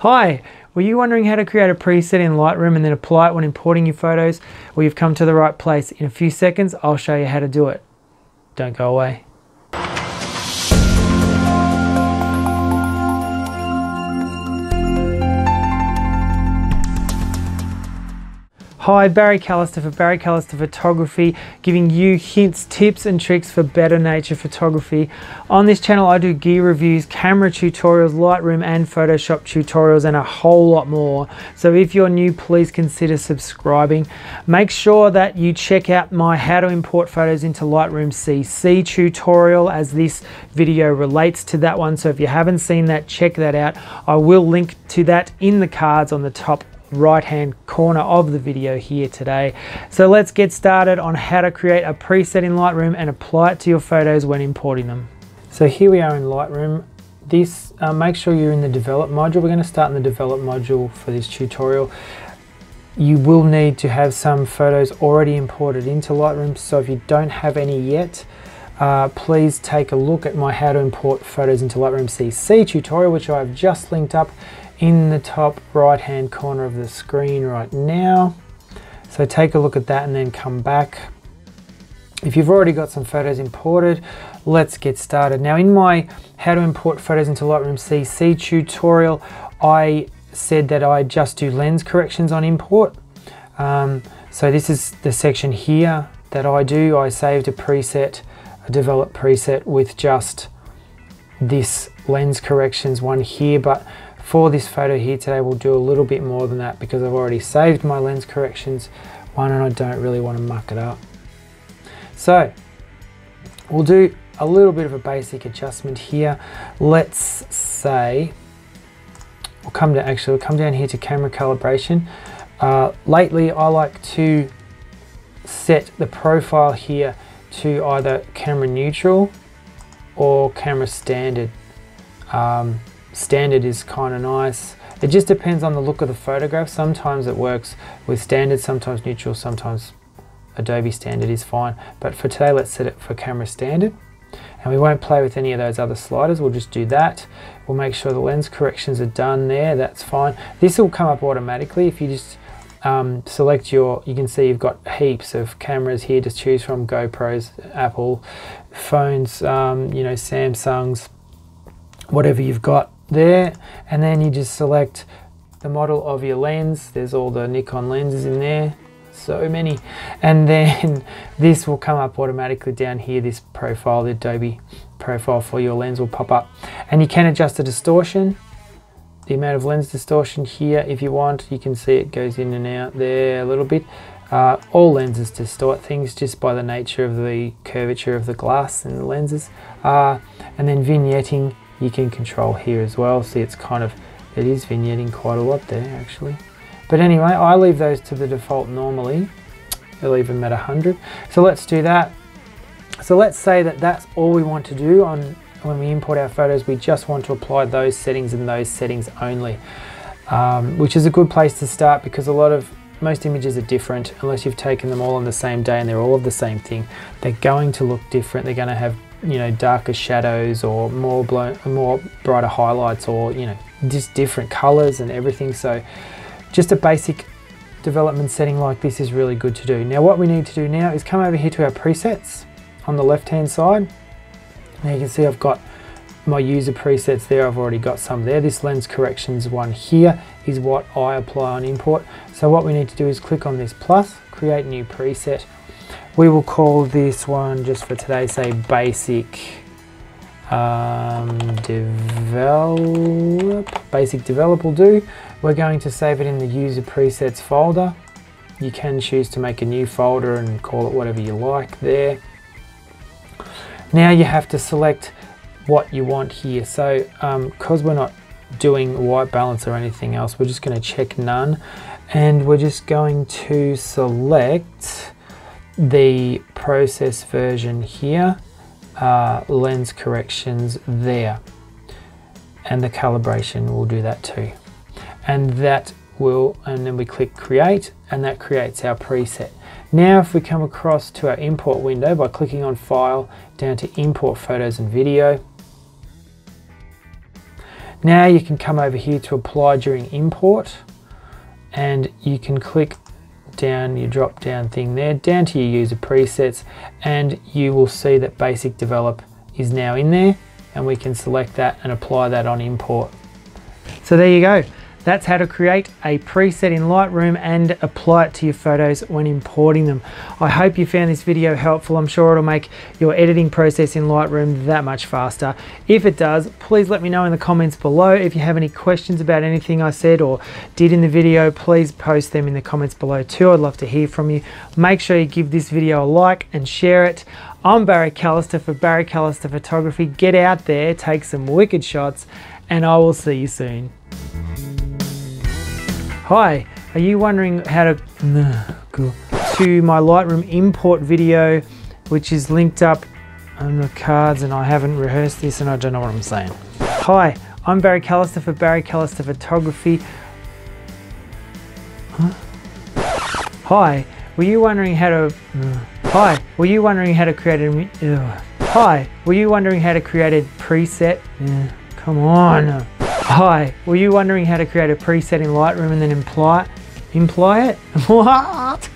Hi, were you wondering how to create a preset in Lightroom and then apply it when importing your photos? Well, you've come to the right place. In a few seconds, I'll show you how to do it. Don't go away. Hi, Barry Callister for Barry Callister Photography, giving you hints, tips and tricks for better nature photography. On this channel I do gear reviews, camera tutorials, Lightroom and Photoshop tutorials and a whole lot more. So if you're new, please consider subscribing. Make sure that you check out my how to import photos into Lightroom CC tutorial as this video relates to that one. So if you haven't seen that, check that out. I will link to that in the cards on the top right hand corner of the video here today. So let's get started on how to create a preset in Lightroom and apply it to your photos when importing them. So here we are in Lightroom. This, uh, make sure you're in the develop module. We're going to start in the develop module for this tutorial. You will need to have some photos already imported into Lightroom. So if you don't have any yet, uh, please take a look at my how to import photos into Lightroom CC tutorial, which I've just linked up in the top right hand corner of the screen right now. So take a look at that and then come back. If you've already got some photos imported, let's get started. Now in my how to import photos into Lightroom CC tutorial, I said that I just do lens corrections on import. Um, so this is the section here that I do. I saved a preset, a developed preset with just this lens corrections one here, but for this photo here today, we'll do a little bit more than that because I've already saved my lens corrections one and I don't really want to muck it up. So we'll do a little bit of a basic adjustment here. Let's say, we'll come to actually we'll come down here to camera calibration. Uh, lately, I like to set the profile here to either camera neutral or camera standard. Um, standard is kind of nice. It just depends on the look of the photograph. Sometimes it works with standard, sometimes neutral, sometimes Adobe standard is fine. But for today, let's set it for camera standard. And we won't play with any of those other sliders, we'll just do that. We'll make sure the lens corrections are done there, that's fine. This will come up automatically if you just um, select your, you can see you've got heaps of cameras here to choose from, GoPros, Apple, phones, um, you know, Samsungs, whatever you've got there and then you just select the model of your lens. There's all the Nikon lenses in there so many. And then this will come up automatically down here this profile the Adobe profile for your lens will pop up. And you can adjust the distortion the amount of lens distortion here if you want. You can see it goes in and out there a little bit. Uh, all lenses distort things just by the nature of the curvature of the glass and the lenses. Uh, and then vignetting you can control here as well. See, it's kind of, it is vignetting quite a lot there actually. But anyway, I leave those to the default normally. Leave them at 100. So let's do that. So let's say that that's all we want to do on when we import our photos. We just want to apply those settings and those settings only, um, which is a good place to start because a lot of most images are different unless you've taken them all on the same day and they're all of the same thing. They're going to look different. They're going to have you know darker shadows or more blown, more brighter highlights or you know just different colors and everything. So just a basic development setting like this is really good to do. Now what we need to do now is come over here to our presets on the left hand side. Now you can see I've got my user presets there. I've already got some there. This lens corrections one here is what I apply on import. So what we need to do is click on this plus create new preset we will call this one just for today say basic um, develop basic develop will do. We're going to save it in the user presets folder. You can choose to make a new folder and call it whatever you like there. Now you have to select what you want here. So because um, we're not doing white balance or anything else we're just going to check none. And we're just going to select the process version here, uh, lens corrections there. And the calibration will do that too. And that will, and then we click create and that creates our preset. Now if we come across to our import window by clicking on file down to import photos and video, Now you can come over here to apply during import and you can click down your drop down thing there down to your user presets and you will see that basic develop is now in there and we can select that and apply that on import. So there you go. That's how to create a preset in Lightroom and apply it to your photos when importing them. I hope you found this video helpful. I'm sure it'll make your editing process in Lightroom that much faster. If it does, please let me know in the comments below. If you have any questions about anything I said or did in the video, please post them in the comments below too. I'd love to hear from you. Make sure you give this video a like and share it. I'm Barry Callister for Barry Callister Photography. Get out there, take some wicked shots, and I will see you soon. Hi, are you wondering how to to my Lightroom import video, which is linked up on the cards and I haven't rehearsed this and I don't know what I'm saying. Hi, I'm Barry Callister for Barry Callister Photography. Huh? Hi, were you wondering how to Hi, were you wondering how to create a Hi, were you wondering how to create a preset? Yeah, come on. Hi, were you wondering how to create a preset in Lightroom and then imply, imply it? What?